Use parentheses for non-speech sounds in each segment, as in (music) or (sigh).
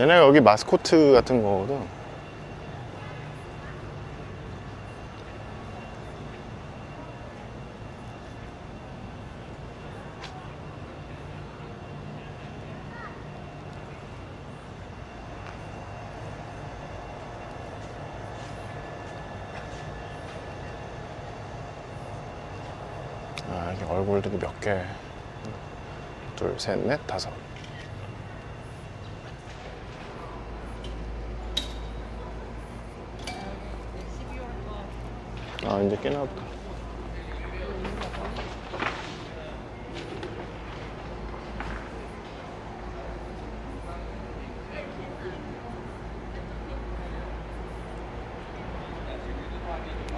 얘네 여기 마스코트 같은 거거든. 아, 이게 얼굴들이 몇 개? 둘, 셋, 넷, 다섯. 아, 이제 깨나 보다.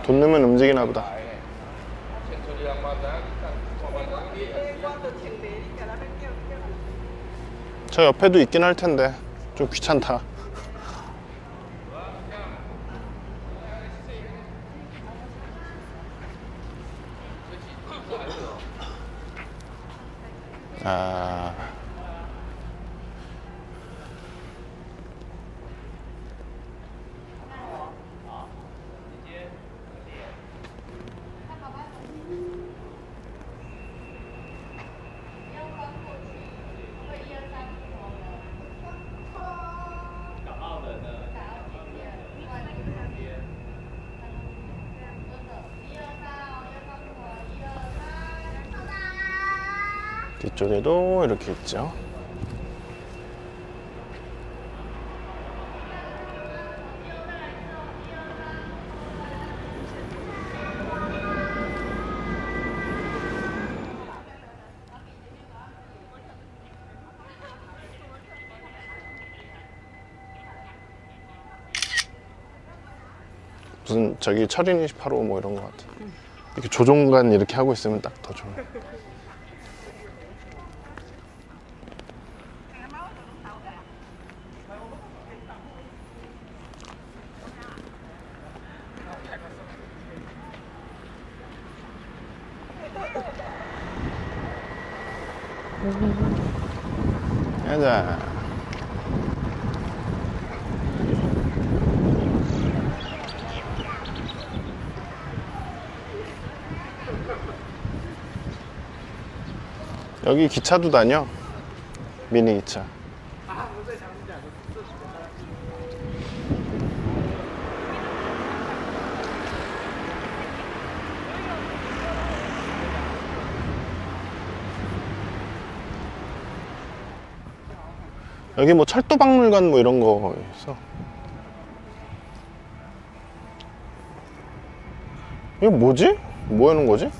돈 넣으면 움직이나 보다. 저 옆에도 있긴 할 텐데 좀 귀찮다. 아. 뒤쪽에도 이렇게 있죠. 무슨 저기 철인 28호 뭐 이런 거 같아. 이렇게 조종관 이렇게 하고 있으면 딱 더 좋아. 가자. 여기 기차도 다녀. 미니 기차. 여기 뭐 철도박물관 뭐 이런 거 있어. 이거 뭐지? 뭐 하는 거지?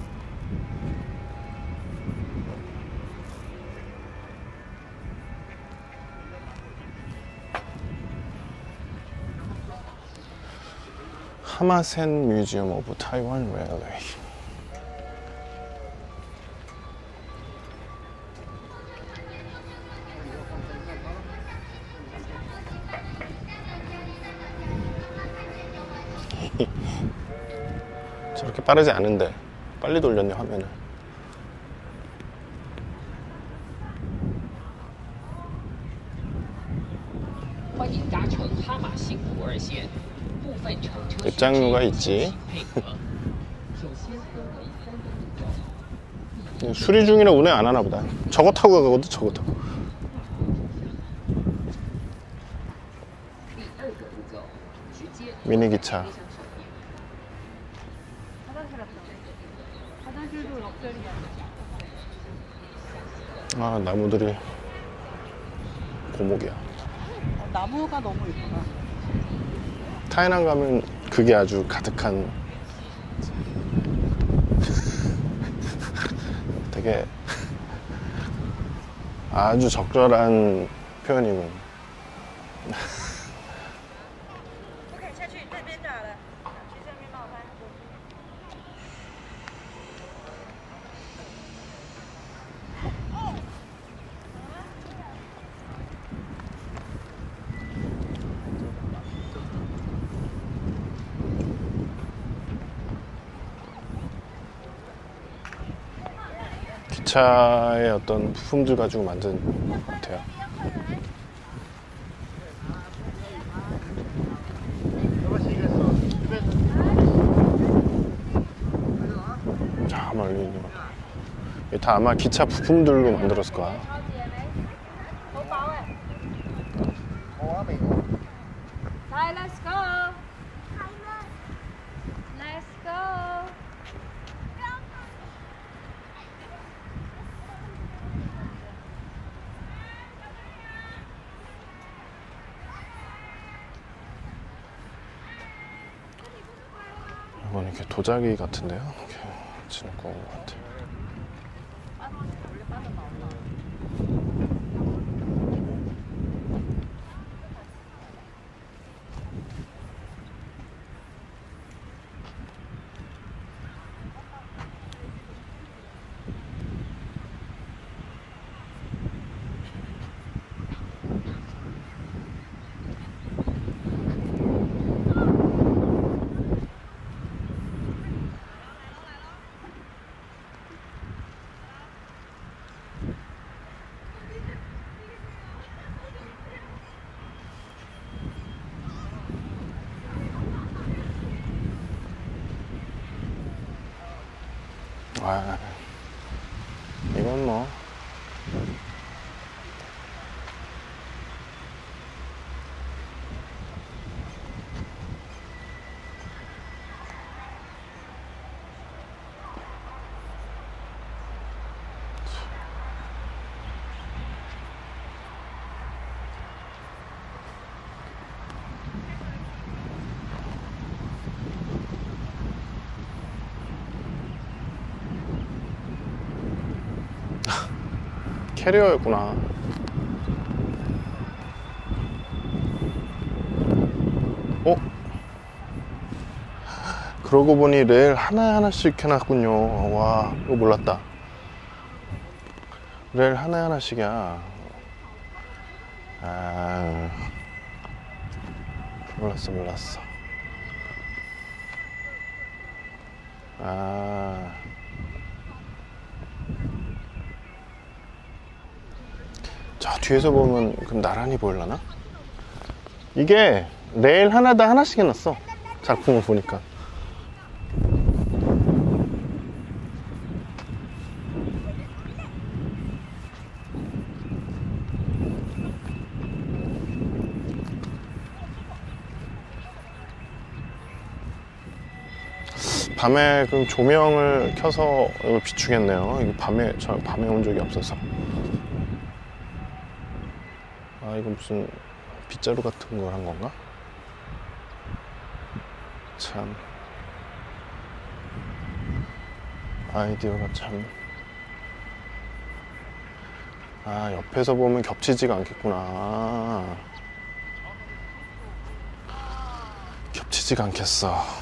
하마센 뮤지엄 오브 타이완 레일웨이. (laughs) 저렇게 빠르지 않은데 빨리 돌렸네 화면을. 입장료가 있지. 수리 중이라 운행 안 하나 보다. 저거 타고 가거든 저거 타고. 미니 기차. 아, 나무들이 고목이야. 어, 나무가 너무 예쁘다. 타이난 가면 그게 아주 가득한 되게 아주 적절한 표현이군. 기차의 어떤 부품들 가지고 만든 것 같아요. 자, 멀리 있는 거. 다 아마 기차 부품들로 만들었을 거야. Let's go. 이렇게 도자기 같은데요? 이렇게 지놓고 온것 같아. 아, 이건 뭐. 캐리어였구나. 어? 그러고 보니 레일 하나하나씩 해놨군요. 와, 이거 몰랐다. 레일 하나하나씩이야. 아, 몰랐어, 몰랐어. 아. 자 뒤에서 보면 그럼 나란히 보일라나? 이게 레일 하나당 하나씩 해놨어 작품을 보니까. 밤에 그럼 조명을 켜서 비추겠네요. 밤에 저 밤에 온 적이 없어서 아 이거 무슨 빗자루 같은 걸 한 건가? 참 아이디어가 참. 아 옆에서 보면 겹치지가 않겠구나. 겹치지가 않겠어.